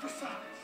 prophesied.